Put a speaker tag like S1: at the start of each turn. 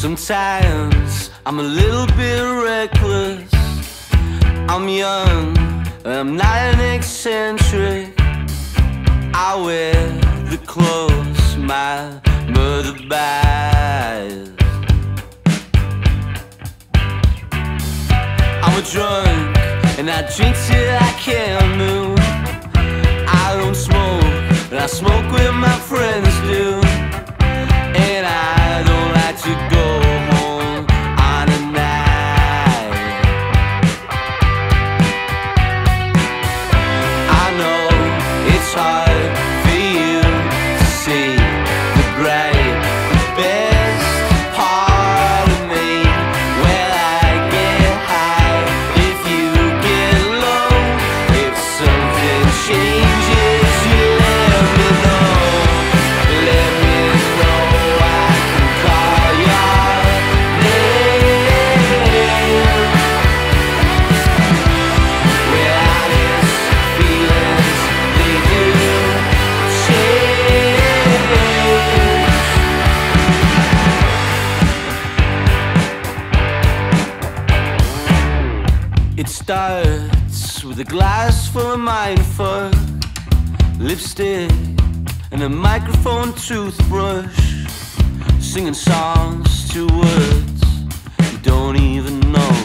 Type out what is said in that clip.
S1: Sometimes I'm a little bit reckless. I'm young, I'm not an eccentric. I wear the clothes my mother buys. I'm a drunk, and I drink till I can't move. Starts with a glass full of mindfuck, lipstick, and a microphone toothbrush, singing songs to words you don't even know.